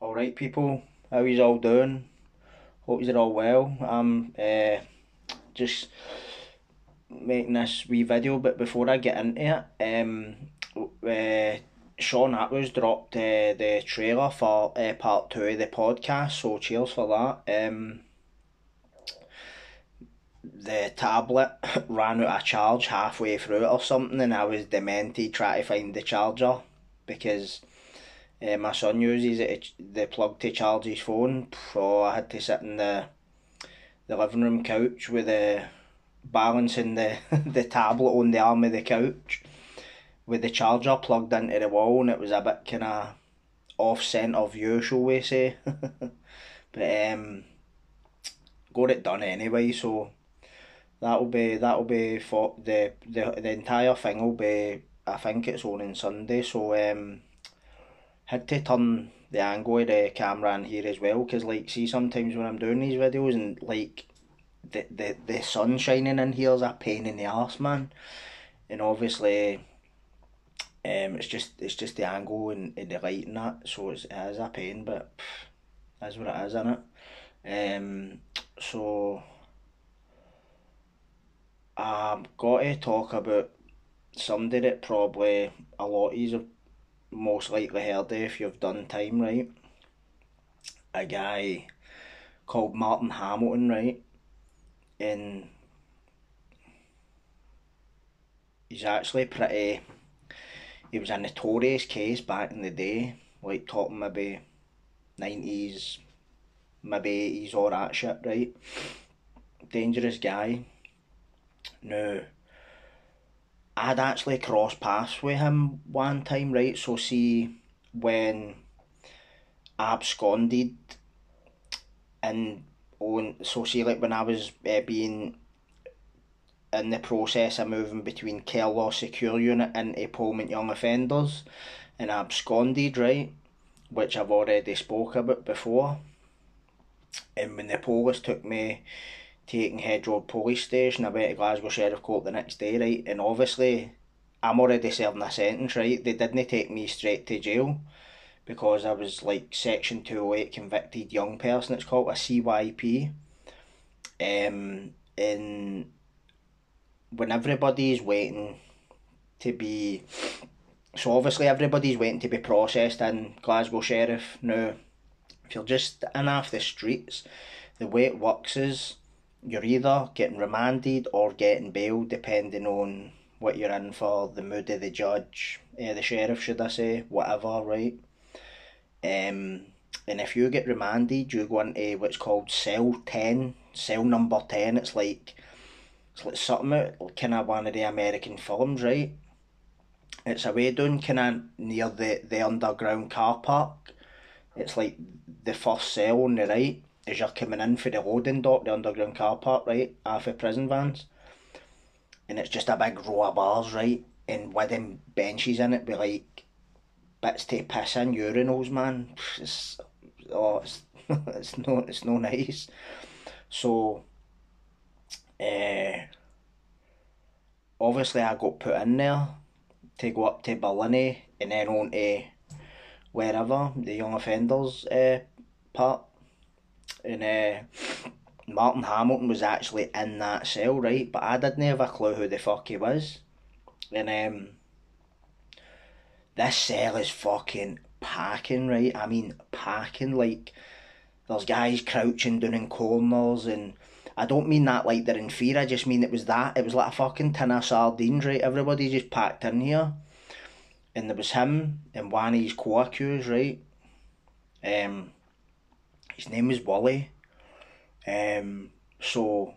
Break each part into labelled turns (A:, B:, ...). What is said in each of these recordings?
A: Alright people, how you all doing? Hope you're all well. I'm uh, just making this wee video but before I get into it, um, uh, Shaun Attwood's dropped uh, the trailer for uh, part two of the podcast, so cheers for that. Um, the tablet ran out of charge halfway through it or something and I was demented trying to find the charger because uh, my son uses it the plug to charge his phone. So I had to sit in the the living room couch with the balancing the the tablet on the arm of the couch with the charger plugged into the wall and it was a bit kind of off centre view shall we say. But um got it done anyway so that'll be that'll be for the the the entire thing will be I think it's on on Sunday. So um had to turn the angle of the camera in here as well because like see sometimes when I'm doing these videos and like the, the, the sun shining in here is a pain in the arse man. And obviously um it's just it's just the angle and, and the light and that so it's, it is a pain but that's what it is isn't it um so I've got to talk about somebody that probably a lot of most likely heard of if you've done time right. A guy called Martin Hamilton right? And he's actually pretty he was a notorious case back in the day like talking maybe 90s maybe 80s all that shit right? Dangerous guy. Now I'd actually crossed paths with him one time, right? So see when I absconded and on so see like when I was uh, being in the process of moving between Kerelaw Secure Unit into Polmont Young Offenders and absconded, right? Which I've already spoke about before. And when the police took me taking Hedge Road Police Station. I went to Glasgow Sheriff Court the next day, right? And obviously, I'm already serving a sentence, right? They didn't take me straight to jail because I was like Section 208 convicted young person, it's called a CYP. Um, and when everybody's waiting to be. So obviously, everybody's waiting to be processed in Glasgow Sheriff. Now, if you're just in off the streets, the way it works is you're either getting remanded or getting bail depending on what you're in for, the mood of the judge, uh, the sheriff should I say, whatever, right? Um, and if you get remanded, you go into what's called cell 10, cell number 10, it's like, it's like something out, kind of one of the American films, right? It's away down kind of near the, the underground car park. It's like the first cell on the right as you're coming in for the loading dock, the underground car park, right, after prison vans. And it's just a big row of bars, right, and wooden benches in it with like bits to piss in, urinals, man. It's, oh, it's, it's no, it's no nice. So, uh, obviously I got put in there to go up to Barlinnie and then on to wherever, the young offenders uh, part and uh, Martin Hamilton was actually in that cell, right? But I didn't have a clue who the fuck he was. And um, this cell is fucking packing, right? I mean, packing. Like, there's guys crouching down in corners, and I don't mean that like they're in fear. I just mean it was that. It was like a fucking tin of sardines, right? Everybody just packed in here, and there was him and one of his co-accused, right? Um, his name is Wally. Um, so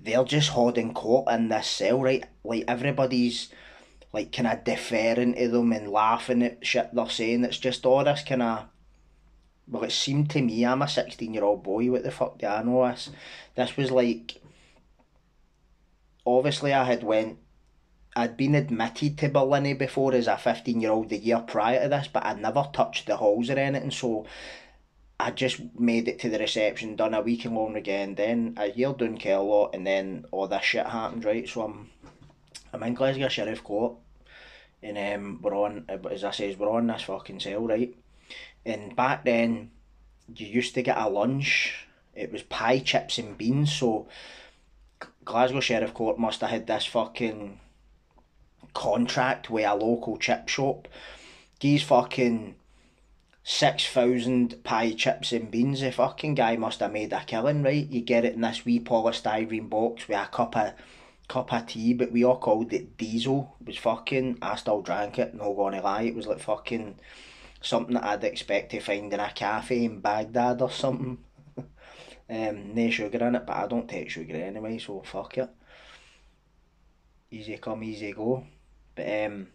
A: they're just holding court in this cell, right? Like everybody's like kind of deferring to them and laughing at shit they're saying. It's just all this kind of. Well, it seemed to me, I'm a 16 year old boy, what the fuck do I know this? This was like. Obviously, I had went. I'd been admitted to Barlinnie before as a 15 year old the year prior to this, but I'd never touched the halls or anything, so I just made it to the reception, done a week long again, then a year doing Kerelaw, and then all this shit happened, right? So I'm, I'm in Glasgow Sheriff Court, and um, we're on, as I says, we're on this fucking cell, right? And back then, you used to get a lunch. It was pie, chips, and beans. So Glasgow Sheriff Court must have had this fucking contract with a local chip shop. These fucking six thousand pie chips and beans. The fucking guy must have made a killing, right? You get it in this wee polystyrene box with a cup of cup of tea, but we all called it diesel. It was fucking I still drank it, no gonna lie, it was like fucking something that I'd expect to find in a cafe in Baghdad or something. um, no sugar in it, but I don't take sugar anyway, so fuck it. Easy come, easy go. But um,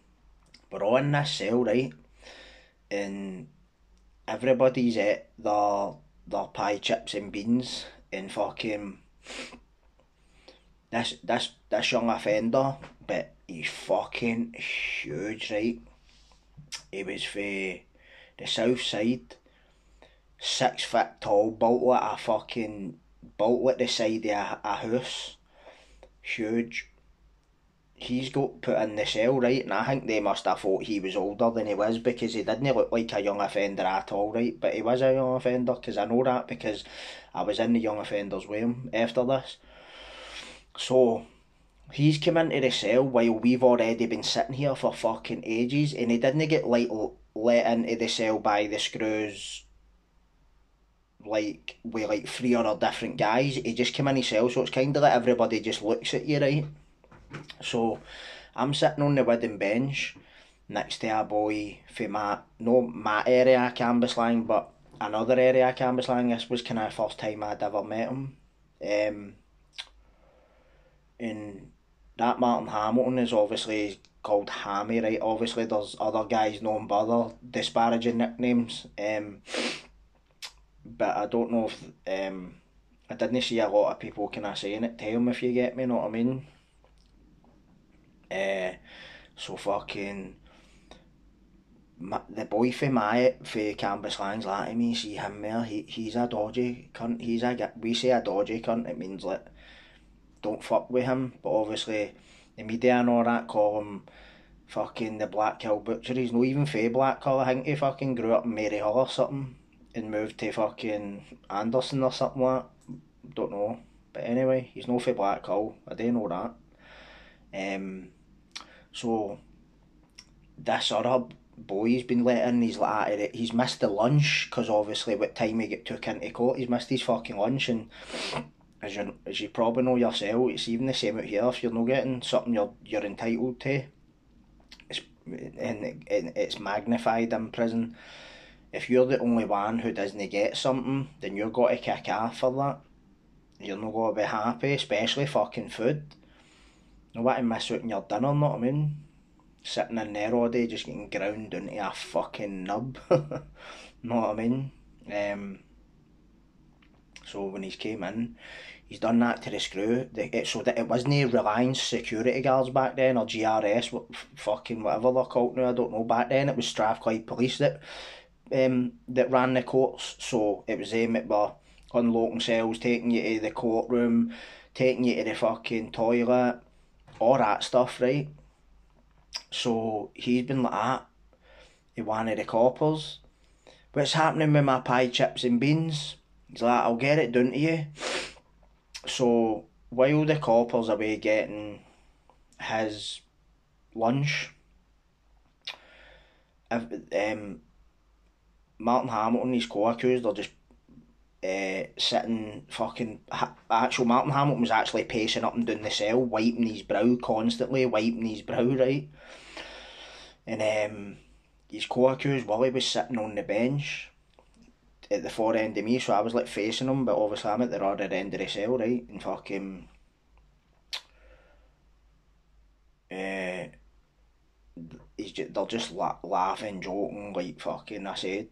A: we're in this cell, right? And everybody's at their their pie chips and beans and fucking this this this young offender, but he's fucking huge, right? He was for the south side, six foot tall, built like a fucking built at the side of a, a house, huge. He's got put in the cell, right? And I think they must have thought he was older than he was because he didn't look like a young offender at all, right? But he was a young offender because I know that because I was in the young offenders with him after this. So he's come into the cell while we've already been sitting here for fucking ages and he didn't get like let into the cell by the screws like with like three other different guys. He just came in his cell so it's kinda like everybody just looks at you, right? So I'm sitting on the wooden bench next to a boy for my no my area Cambuslang but another area of Cambuslang. This was kinda the first time I'd ever met him. Um and that Martin Hamilton is obviously called Hammy, right? Obviously, there's other guys known by other disparaging nicknames. Um, but I don't know if um, I didn't see a lot of people kind of saying it to him, if you get me, know what I mean? Uh, so fucking my, the boy for my for Cambuslangs like to me, see him there, he, he's a dodgy cunt, he's a, we say a dodgy cunt, it means like don't fuck with him. But obviously, the media and all that call him fucking the Blackhill Butcher. He's not even fae Blackhill. I think he fucking grew up in Maryhill or something and moved to fucking Anderston or something like. Don't know. But anyway, he's no fae Blackhill. I didn't know that. Um, so, this other boy's been let in, he's like, eh, he's missed the lunch because obviously what time he get took into court, he's missed his fucking lunch and as you as you probably know yourself, it's even the same out here. If you're not getting something you're you're entitled to, it's and, and it's magnified in prison. If you're the only one who doesn't get something, then you're got to kick off for that. You're not going to be happy, especially fucking food. Miss out on your dinner, know what I mean? Sitting in there all day just getting ground into a fucking nub. know what I mean? Um, so when he's came in, he's done that to the screw. The, it, so that it wasn't Reliance security guards back then or G4S, what, fucking whatever they're called now. I don't know. Back then it was Strathclyde Police that um that ran the courts. So it was them that were unlocking cells, taking you to the courtroom, taking you to the fucking toilet, all that stuff, right? So he's been like that. He of the coppers. What's happening with my pie chips and beans? He's like, I'll get it done to you. So while the copper's away getting his lunch, um, Martin Hamilton, his co-accused, are just uh, sitting fucking actual Martin Hamilton was actually pacing up and down the cell, wiping his brow constantly, wiping his brow right. And um, his co-accused Willie was sitting on the bench at the far end of me, so I was like facing him, but obviously I'm at the other end of the cell, right? And fucking. Uh, he's just, they're just la- laughing, joking, like fucking. I said,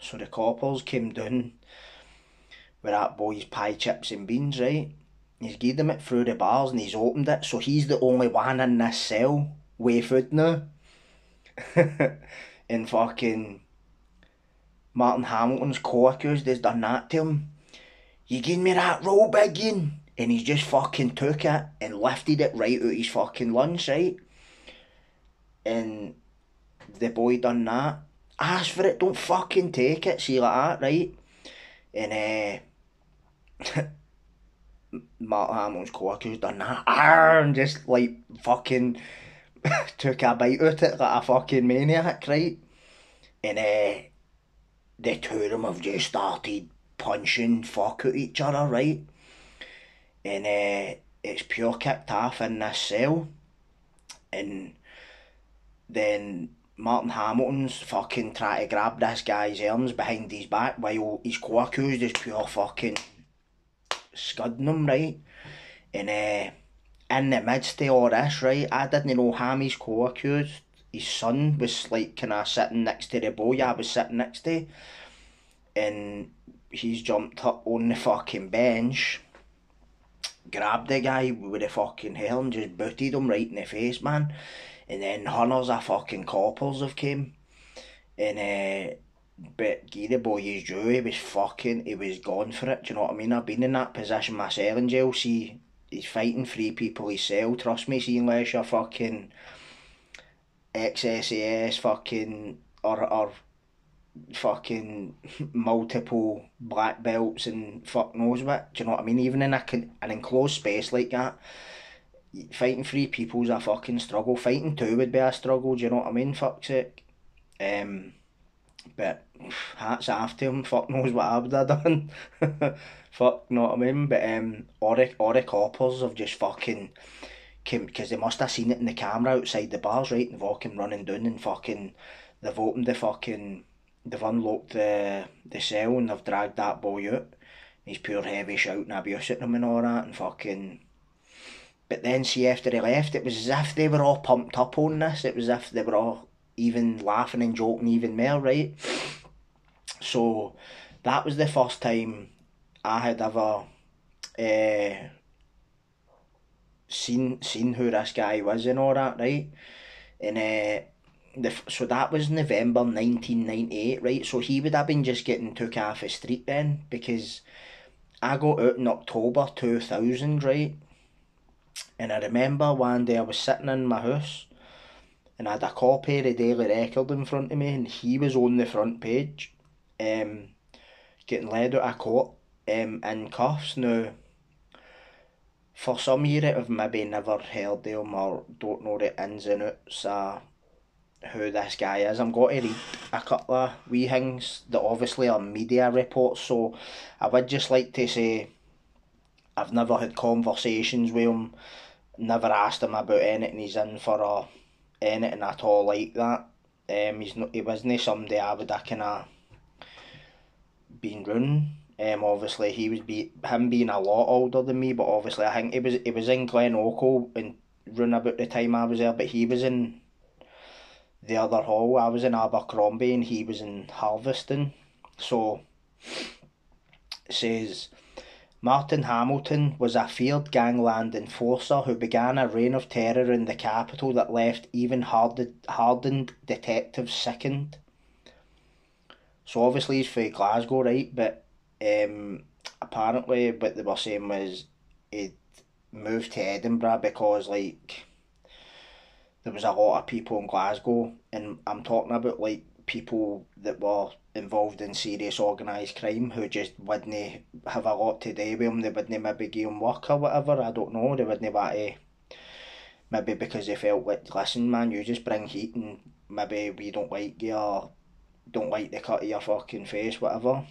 A: so the coppers came down with that boy's pie chips and beans, right? He's given them it through the bars and he's opened it, so he's the only one in this cell with food now. and fucking Martin Hamilton's co-accused has done that to him. You gave me that roll, biggin? And he's just fucking took it and lifted it right out his fucking lunch, right? And the boy done that. ask for it, don't fucking take it, see like that, right? And uh, Mark Hamill's co-accused done that, and just like fucking took a bite out it like a fucking maniac, right? And uh, the two of them have just started punching fuck at each other, right? And uh, it's pure kicked off in this cell. And then Martin Hamilton's fucking trying to grab this guy's arms behind his back while his co-accused is pure fucking scudding him, right? And uh, in the midst of all this, right, I didn't know Hammy's co-accused, his son was like kind of sitting next to the boy I was sitting next to, and he's jumped up on the fucking bench, grabbed the guy with the fucking and just booted him right in the face, man. And then hundreds of fucking coppers have came, and uh, but Gary boy is due, he was fucking, he was gone for it, do you know what I mean? I've been in that position myself in jail, see, he's fighting three people he sell, trust me, see, unless you're fucking XSAS, fucking, or, or fucking multiple black belts and fuck knows what, do you know what I mean? Even in a, an enclosed space like that, fighting three people's a fucking struggle, fighting two would be a struggle, do you know what I mean? Fuck's sake. Um, but hats off to him. Fuck knows what I would have done. Fuck, know what I mean? But um, all the coppers have just fucking came because they must have seen it in the camera outside the bars, right? And they've running down and fucking they've opened the fucking they've unlocked the the cell and they've dragged that boy out. He's pure heavy shouting abuse at them and all that and fucking. But then see after he left, it was as if they were all pumped up on this. It was as if they were all even laughing and joking even more, right? So that was the first time I had ever uh, seen seen who this guy was and all that, right? And uh, the so that was November nineteen ninety eight, right? So he would have been just getting took off the street then because I got out in October two thousand, right? And I remember one day I was sitting in my house and I had a copy of the Daily Record in front of me, and he was on the front page, um, getting led out of court um, in cuffs. Now, for some year I've maybe never heard him or don't know the ins and outs of who this guy is. I'm going to read a couple of wee things that obviously are media reports, so I would just like to say I've never had conversations with him, never asked him about anything he's in for a anything at all like that. Um, he's not, he wasn't somebody I would have kind of been running. Um, obviously he was be him being a lot older than me, but obviously I think he was he was in Glenochil and run about the time I was there, but he was in the other hall. I was in Abercrombie and he was in Harviestoun. So says Martin Hamilton was a feared gangland enforcer who began a reign of terror in the capital that left even hardened detectives sickened. So obviously he's from Glasgow, right? But um, apparently what they were saying was he'd moved to Edinburgh because like there was a lot of people in Glasgow and I'm talking about like people that were involved in serious organised crime who just wouldn't have a lot to do with them, they wouldn't maybe give them work or whatever, I don't know, they wouldn't want to, maybe because they felt like, listen man, you just bring heat and maybe we don't like you or don't like the cut of your fucking face, whatever.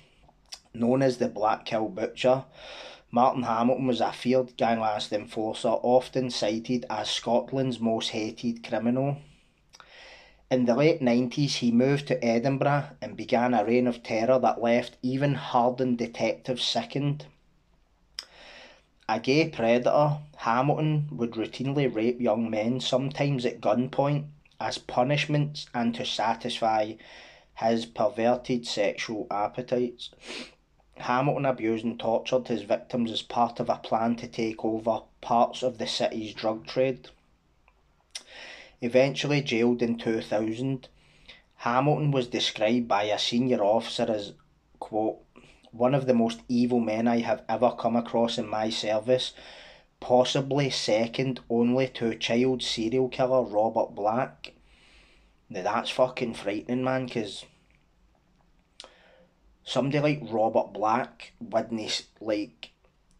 A: Known as the Blackhill Butcher, Martin Hamilton was a feared gangland enforcer, often cited as Scotland's most hated criminal. In the late 90s, he moved to Edinburgh and began a reign of terror that left even hardened detectives sickened. A gay predator, Hamilton would routinely rape young men, sometimes at gunpoint, as punishments and to satisfy his perverted sexual appetites. Hamilton abused and tortured his victims as part of a plan to take over parts of the city's drug trade. Eventually jailed in 2000, Hamilton was described by a senior officer as, quote, one of the most evil men I have ever come across in my service, possibly second only to child serial killer Robert Black. Now that's fucking frightening, man, because somebody like Robert Black wouldn't like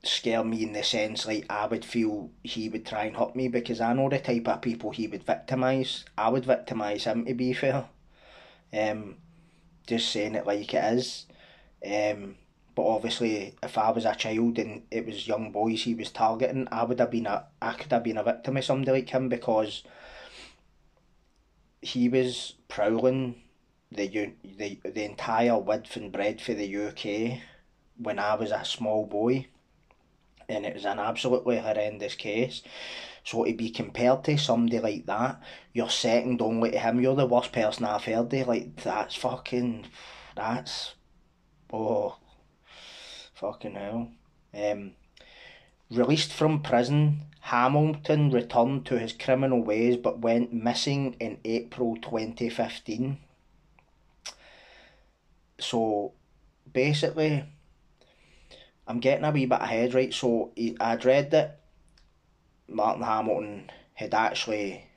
A: scare me in the sense like I would feel he would try and hurt me because I know the type of people he would victimise. I would victimise him to be fair. Um, just saying it like it is. Um, but obviously, if I was a child and it was young boys he was targeting, I would have been a I could have been a victim of somebody like him because he was prowling the the the entire width and breadth of the UK when I was a small boy, and it was an absolutely horrendous case. So to be compared to somebody like that, you're second only to him. You're the worst person I've heard of. Like that's fucking, that's, oh, fucking hell. Um, released from prison, Hamilton returned to his criminal ways but went missing in April 2015 so basically, I'm getting a wee bit ahead, right? So he, I'd read that Martin Hamilton had actually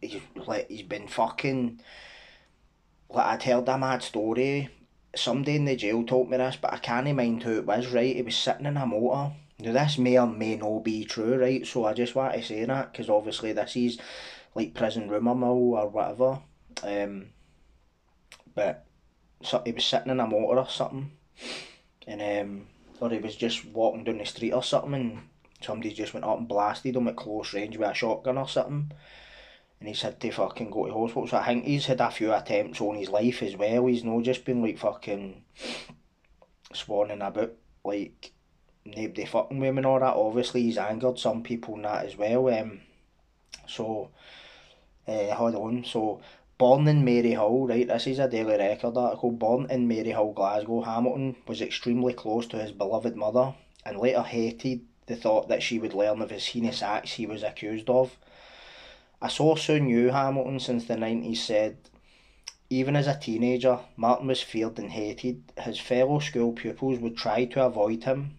A: he's like he's been fucking like I'd heard a mad story. Somebody in the jail told me this, but I can't mind who it was. Right, he was sitting in a motor. Now this may or may not be true, right? So I just want to say that because obviously this is like prison rumour mill or whatever. Um, but so he was sitting in a motor or something, and um, or he was just walking down the street or something, and somebody just went up and blasted him at close range with a shotgun or something, and he's had to fucking go to hospital. So I think he's had a few attempts on his life as well. He's not just been like fucking swanning about like nobody fucking with him and all that. Obviously, he's angered some people in that as well. Um, so, uh, hold on. So Born in Maryhill, right, this is a Daily Record article. Born in Maryhill, Glasgow, Hamilton was extremely close to his beloved mother and later hated the thought that she would learn of his heinous acts he was accused of. A source who knew Hamilton since the 90s said, even as a teenager, Martin was feared and hated. His fellow school pupils would try to avoid him.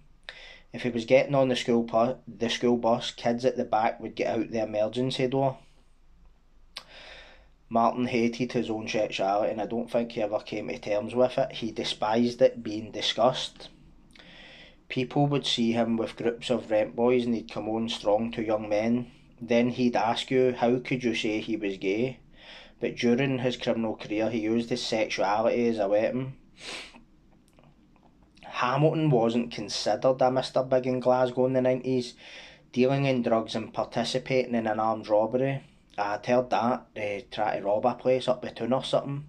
A: If he was getting on the school, pu- the school bus, kids at the back would get out the emergency door. Martin hated his own sexuality and I don't think he ever came to terms with it. He despised it being discussed. People would see him with groups of rent boys and he'd come on strong to young men. Then he'd ask you, how could you say he was gay? But during his criminal career, he used his sexuality as a weapon. Hamilton wasn't considered a Mr. Big in Glasgow in the 90s, dealing in drugs and participating in an armed robbery. I'd heard that, they try to rob a place up the Toon or something.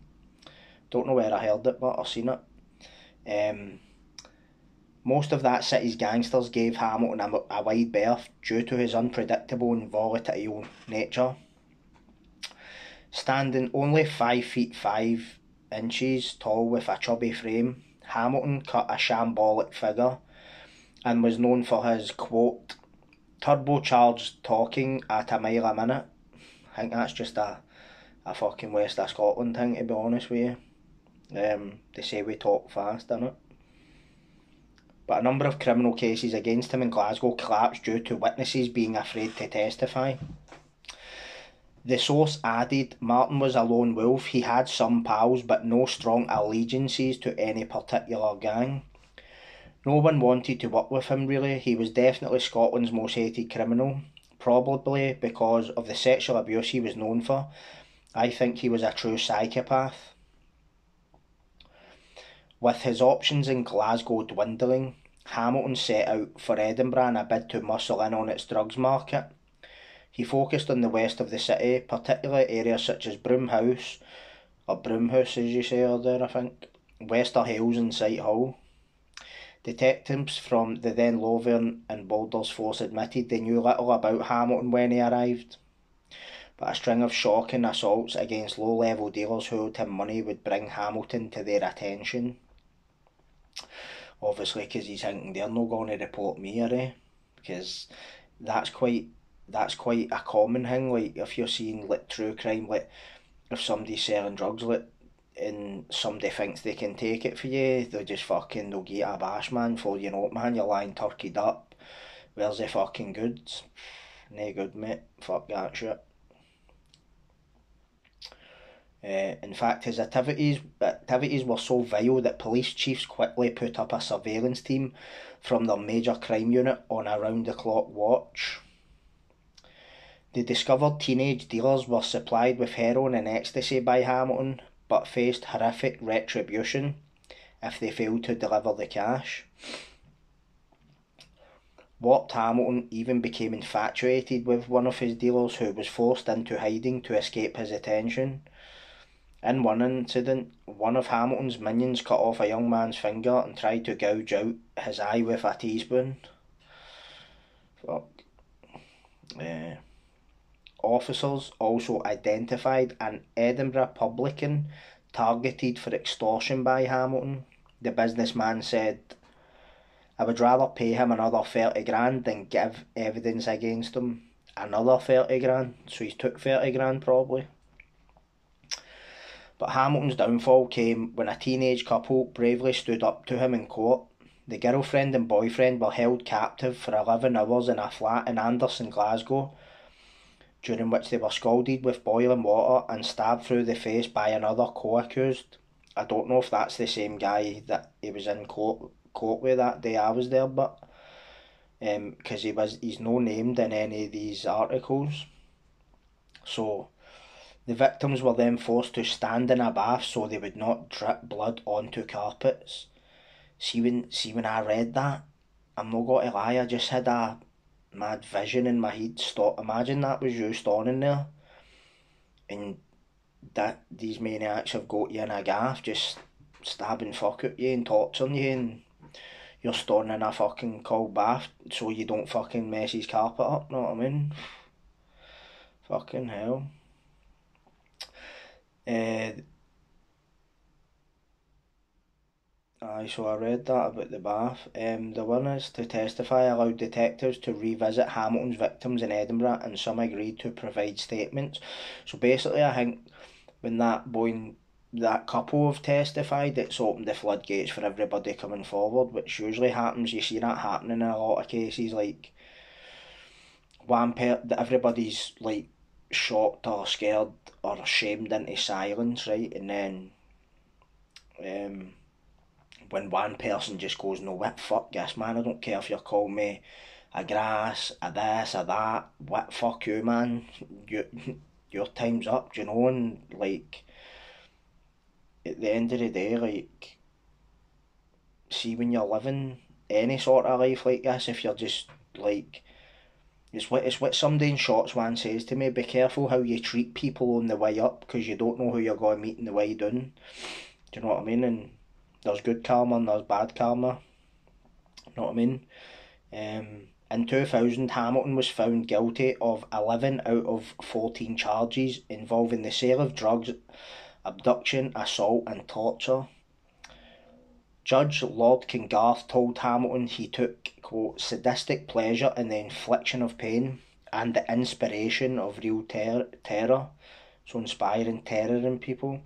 A: Don't know where I heard it, but I've seen it. Um, most of that city's gangsters gave Hamilton a, a wide berth due to his unpredictable and volatile nature. Standing only 5 feet 5 inches tall with a chubby frame, Hamilton cut a shambolic figure and was known for his quote, turbocharged talking at a mile a minute I think that's just a, a fucking West of Scotland thing, to be honest with you. Um, they say we talk fast, innit? But a number of criminal cases against him in Glasgow collapsed due to witnesses being afraid to testify. The source added Martin was a lone wolf. He had some pals, but no strong allegiances to any particular gang. No one wanted to work with him really. He was definitely Scotland's most hated criminal probably because of the sexual abuse he was known for. I think he was a true psychopath. With his options in Glasgow dwindling, Hamilton set out for Edinburgh in a bid to muscle in on its drugs market. He focused on the west of the city, particularly areas such as Broomhouse, or Broomhouse as you say there, I think, Wester Hailes and Sighthill. Detectives from the then Lothian and Borders Force admitted they knew little about Hamilton when he arrived, but a string of shocking assaults against low level dealers who owed him money would bring Hamilton to their attention. Obviously, because he's thinking they're not going to report me, are they? Because that's quite that's quite a common thing. Like if you're seeing like true crime, like if somebody's selling drugs, like and somebody thinks they can take it for you, they just fucking they'll get a bash man for you know man, you're lying turkeyed up. Where's the fucking goods? No good mate. Fuck that shit. Uh, in fact, his activities activities were so vile that police chiefs quickly put up a surveillance team from their major crime unit on a round the clock watch. They discovered teenage dealers were supplied with heroin and ecstasy by Hamilton, but faced horrific retribution if they failed to deliver the cash. Warped Hamilton even became infatuated with one of his dealers who was forced into hiding to escape his attention. In one incident, one of Hamilton's minions cut off a young man's finger and tried to gouge out his eye with a teaspoon. Fuck. Uh, officers also identified an Edinburgh publican targeted for extortion by Hamilton. The businessman said, I would rather pay him another 30 grand than give evidence against him. Another 30 grand, so he took 30 grand probably. But Hamilton's downfall came when a teenage couple bravely stood up to him in court. The girlfriend and boyfriend were held captive for 11 hours in a flat in Anderston, Glasgow, during which they were scalded with boiling water and stabbed through the face by another co-accused. I don't know if that's the same guy that he was in court court with that day I was there, but because um, he was he's no named in any of these articles. So the victims were then forced to stand in a bath so they would not drip blood onto carpets. See when see when I read that, I'm not going to lie, I just had a mad vision in my head. Stop imagine that was you standing there and that these maniacs have got you in a gaff just stabbing fuck at you and torturing you and you're standing in a fucking cold bath so you don't fucking mess his carpet up, know what I mean? Fucking hell. Uh, aye, so I read that about the bath. Um, the witness to testify allowed detectives to revisit Hamilton's victims in Edinburgh and some agreed to provide statements. So basically I think when that boy that couple have testified, it's opened the floodgates for everybody coming forward, which usually happens. You see that happening in a lot of cases, like one per everybody's like shocked or scared or shamed into silence, right? And then um, when one person just goes, no, what fuck yes, man, I don't care if you're calling me a grass, a this, a that, what fuck you, man, you, your time's up, do you know, and like, at the end of the day, like, see when you're living any sort of life like this, if you're just like it's what it's what somebody in Shotts one says to me. Be careful how you treat people on the way up because you don't know who you're going to meet in the way down. Do you know what I mean? And there's good karma and there's bad karma. Know what I mean? Um, in 2000, Hamilton was found guilty of 11 out of 14 charges involving the sale of drugs, abduction, assault, and torture. Judge Lord Kingarth told Hamilton he took, quote, sadistic pleasure in the infliction of pain and the inspiration of real ter- terror, so inspiring terror in people.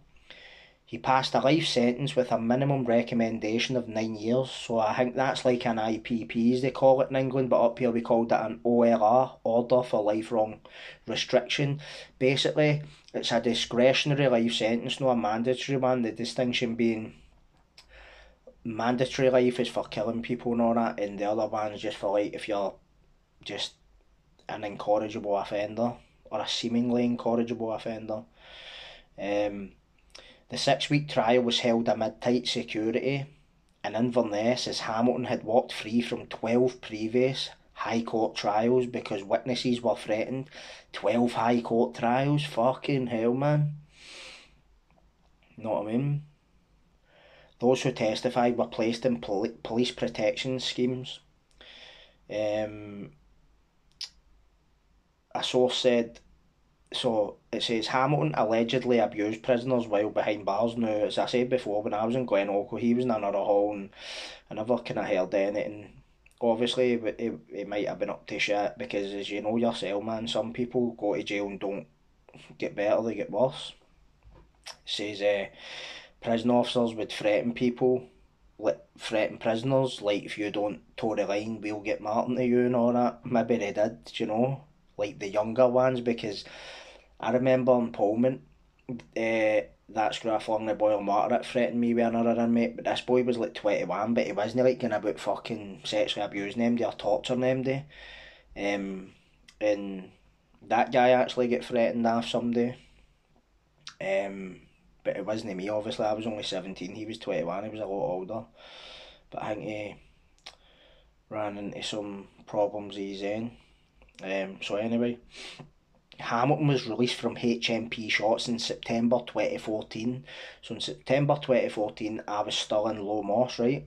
A: He passed a life sentence with a minimum recommendation of nine years, so I think that's like an IPP as they call it in England, but up here we called it an OLR, Order for Lifelong Restriction. Basically, it's a discretionary life sentence, not a mandatory one, the distinction being mandatory life is for killing people and all that, and the other one's just for like if you're just an incorrigible offender or a seemingly incorrigible offender. Um, the six week trial was held amid tight security, in Inverness as Hamilton had walked free from 12 previous High Court trials because witnesses were threatened. 12 High Court trials? Fucking hell, man. Know what I mean? Those who testified were placed in pol- police protection schemes. Um, a source said, so it says Hamilton allegedly abused prisoners while behind bars. Now, as I said before, when I was in Glen Glenochil, he was in another hall and I never kind of heard anything. Obviously, it, it might have been up to shit because, as you know yourself, man, some people go to jail and don't get better, they get worse. It says, uh, prison officers would threaten people, like threaten prisoners, like if you don't toe the line, we'll get Martin to you and all that. Maybe they did, you know, like the younger ones, because I remember in Polmont, uh, that screw flung the boiling water at threatened me with another inmate, but this boy was like 21, but he wasn't like going about fucking sexually abusing them or torturing them. Um, and that guy actually get threatened off someday. Um, but it wasn't me, obviously. I was only 17, he was 21, he was a lot older. But I think he ran into some problems he's in. Um, so anyway, Hamilton was released from HMP Shotts in September 2014. So in September 2014, I was still in Low Moss, right?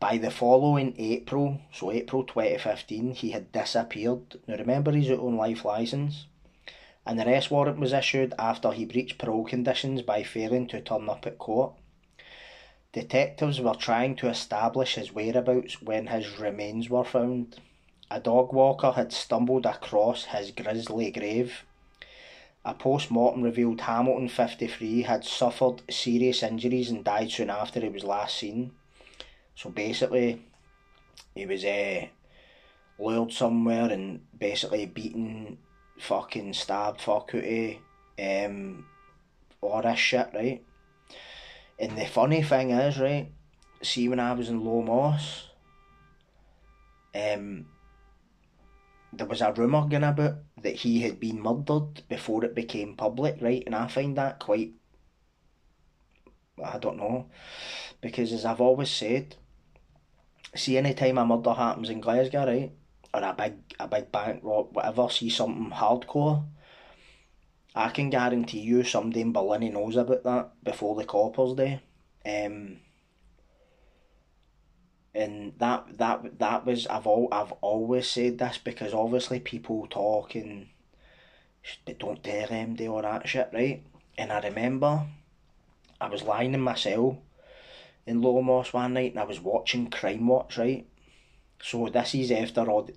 A: By the following April, so April 2015, he had disappeared. Now remember he's out on life licence. An arrest warrant was issued after he breached parole conditions by failing to turn up at court. Detectives were trying to establish his whereabouts when his remains were found. A dog walker had stumbled across his grisly grave. A post mortem revealed Hamilton, 53, had suffered serious injuries and died soon after he was last seen. So basically, he was uh, lured somewhere and basically beaten, fucking stabbed fuck out um, all this shit, right? And the funny thing is, right, see when I was in Low Moss, um, there was a rumour going about that he had been murdered before it became public, right? And I find that quite, I don't know, because as I've always said, see any time a murder happens in Glasgow, right, or a big a big bank rob, whatever, see something hardcore, I can guarantee you somebody in Barlinnie knows about that before the coppers do. Um, and that that that was I've all I've always said this because obviously people talk and they don't tell do all that shit right. And I remember I was lying in my cell in Low Moss one night and I was watching Crime Watch right. So this is after all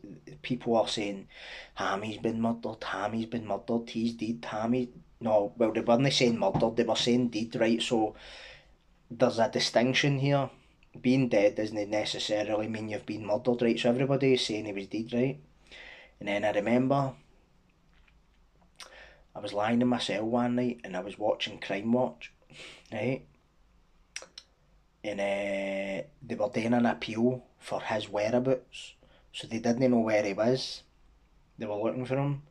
A: people are saying Hammy's been murdered, Hammy's been murdered, he's dead, Hammy no, well they weren't saying murdered, they were saying dead, right? So there's a distinction here. Being dead doesn't necessarily mean you've been murdered, right? So everybody is saying he was dead, right? And then I remember I was lying in my cell one night and I was watching Crime Watch, right? And uh, they were doing an appeal for his whereabouts. So they didn't know where he was. They were looking for him.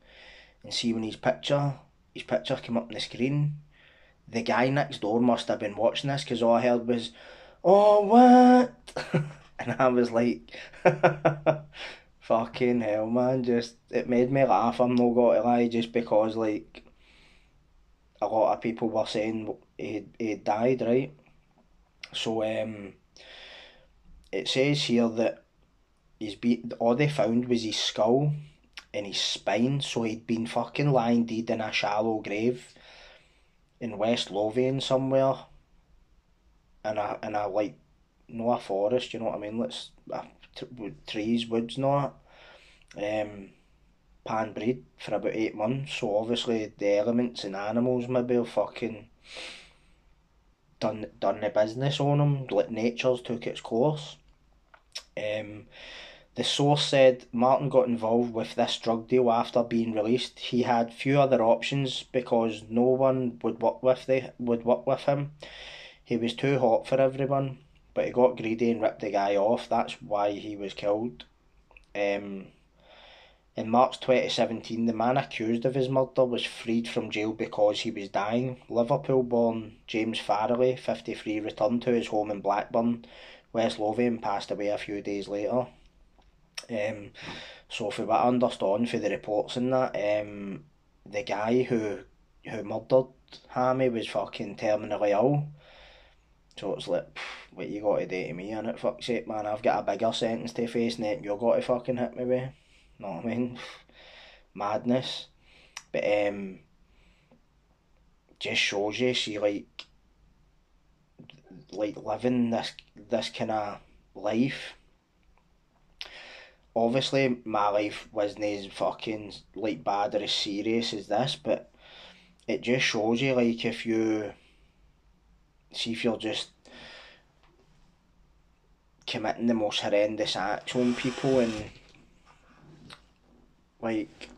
A: And see when his picture his picture came up on the screen, the guy next door must have been watching this because all I heard was, "Oh what?" and I was like, "Fucking hell, man!" Just it made me laugh. I'm not gonna lie, just because like a lot of people were saying he he died, right? So um, it says here that he's be all they found was his skull and his spine, so he'd been fucking lying dead in a shallow grave in West Lothian somewhere. In a in a like no a forest, you know what I mean? Let's uh, t- trees, woods, not um pan breed for about eight months. So obviously the elements and animals maybe have fucking done done the business on them. Like nature's took its course. Um, the source said Martin got involved with this drug deal after being released. He had few other options because no one would work with the would work with him. He was too hot for everyone, but he got greedy and ripped the guy off. That's why he was killed. Um, in March 2017, the man accused of his murder was freed from jail because he was dying. Liverpool born James Farrelly, 53, returned to his home in Blackburn, West Lothian, passed away a few days later. Um, so for what I understand for the reports and that, um, the guy who who murdered Hammy was fucking terminally ill. So it's like, what you got to do to me, and it fuck's sake, man, I've got a bigger sentence to face than you're got to fucking hit me with. Know what I mean? Madness. But um, just shows you, see, like, like living this this kind of life obviously my life wasn't as fucking like bad or as serious as this, but it just shows you like if you see if you're just committing the most horrendous acts on people and like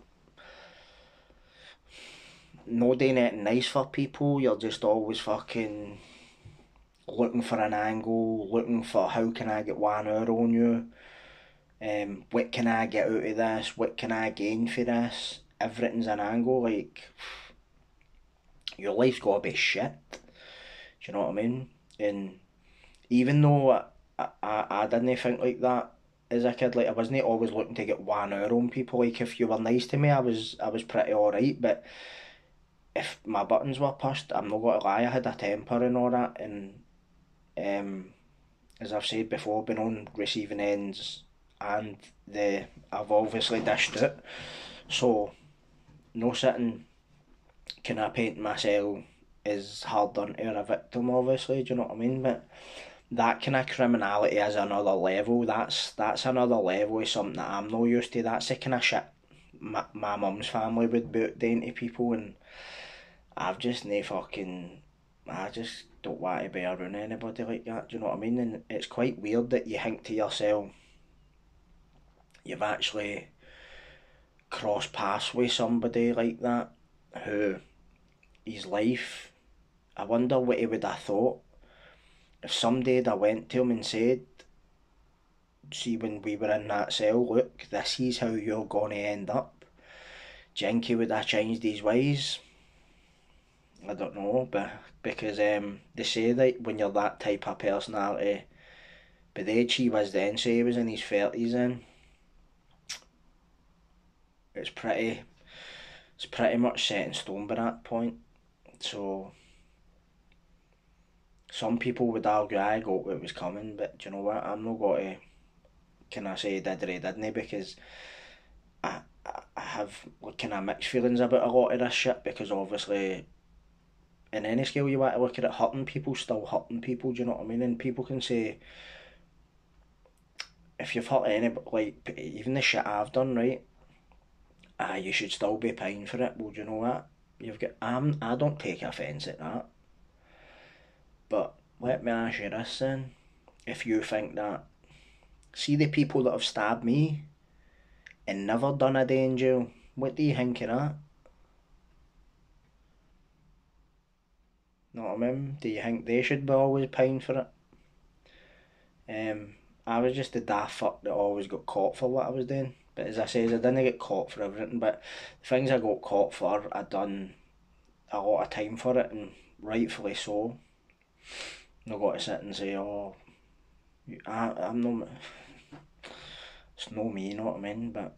A: no doing anything nice for people. You're just always fucking looking for an angle, looking for how can I get one hour on you. Um, what can I get out of this? What can I gain for this? Everything's an angle. Like your life's got to be shit. Do you know what I mean? And even though I, I, I didn't think like that as a kid, like I wasn't always looking to get one hour on people. Like if you were nice to me, I was I was pretty alright. But if my buttons were pushed, I'm not gonna lie, I had a temper and all that. And um, as I've said before, been on receiving ends, and the I've obviously dished it. So no sitting can I paint myself as hard done to a victim obviously, do you know what I mean? But that kind of criminality is another level. That's that's another level of something that I'm not used to. That's the kind of shit my, my mum's family would boot doing to people and I've just no fucking I just don't want to be around anybody like that, do you know what I mean? And it's quite weird that you think to yourself you've actually crossed paths with somebody like that who his life I wonder what he would have thought if somebody had went to him and said, see when we were in that cell, look, this is how you're going to end up, Jinky would have changed his ways. I don't know, but because um, they say that when you're that type of personality, but the age he was then, say he was in his thirties then, it's pretty, it's pretty much set in stone by that point. So some people would argue I got what was coming, but do you know what? I'm not going to can I say did or didn't because I, I have kind of mixed feelings about a lot of this shit because obviously in any scale you want to look at it, hurting people still hurting people, do you know what I mean? And people can say if you've hurt any like even the shit I've done, right? Ah, you should still be paying for it. Well, do you know what? You've got I'm I don't take offence at that. Let me ask you this then. If you think that, see the people that have stabbed me and never done a day in jail, what do you think of that? Know what I mean? Do you think they should be always paying for it? Um, I was just the daft fuck that always got caught for what I was doing. But as I say, I didn't get caught for everything. But the things I got caught for, I done a lot of time for it, and rightfully so not got to sit and say, oh, I, I'm not, it's no me, you know what I mean? But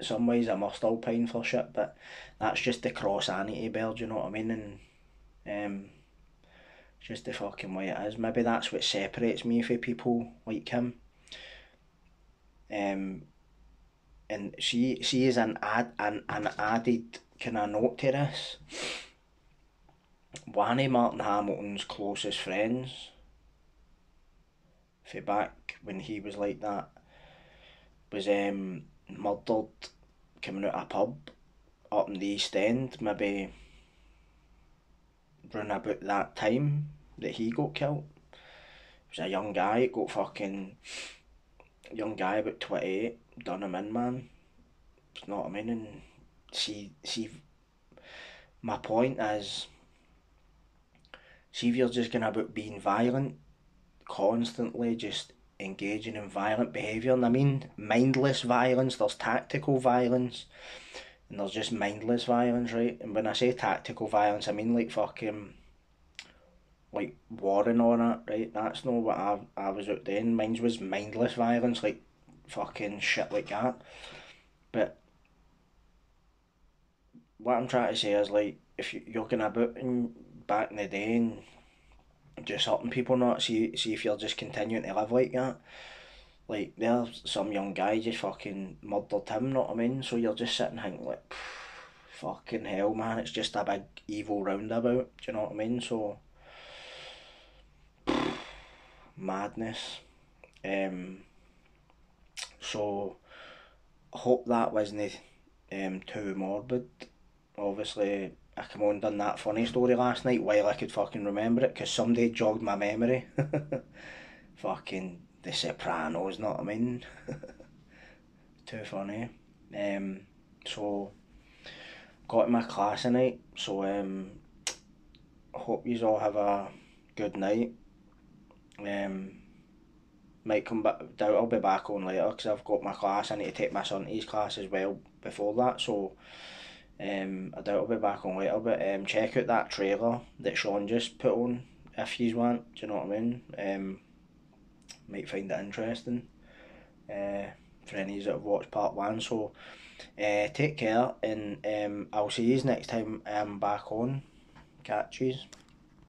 A: some ways I must paying for shit, but that's just the cross anity do you know what I mean? And um, just the fucking way it is. Maybe that's what separates me from people like him. Um, and she she is an ad an, an added kind of note to this one of Martin Hamilton's closest friends, for back when he was like that, was um, murdered coming out of a pub up in the East End, maybe around about that time that he got killed. He was a young guy, got fucking young guy about twenty eight, done him in man. You know what I mean? And see see my point is see if you're just going about being violent constantly, just engaging in violent behaviour, and I mean mindless violence, there's tactical violence, and there's just mindless violence, right? And when I say tactical violence, I mean like fucking like war and all that, right? That's not what I I was out doing. Mine was mindless violence, like fucking shit like that. But what I'm trying to say is like if you, you're going about and back in the day and just hurting people not see see if you're just continuing to live like that. Like there's some young guy just fucking murdered him, know what I mean? So you're just sitting thinking like fucking hell man, it's just a big evil roundabout, do you know what I mean? So madness. Um so hope that wasn't um too morbid. Obviously I come on done that funny story last night while I could fucking remember it because somebody jogged my memory. fucking The Sopranos, not I mean. Too funny. Um, so got my class tonight, so um, hope you all have a good night. Um, might come back. I'll be back on later because I've got my class. I need to take my son to his class as well before that. So um, I doubt I'll be back on later. But um, check out that trailer that Sean just put on if you want. Do you know what I mean? Um, might find it interesting. Uh, for any of you that have watched part one. So uh, take care, and um, I'll see you next time I'm back on. Catches.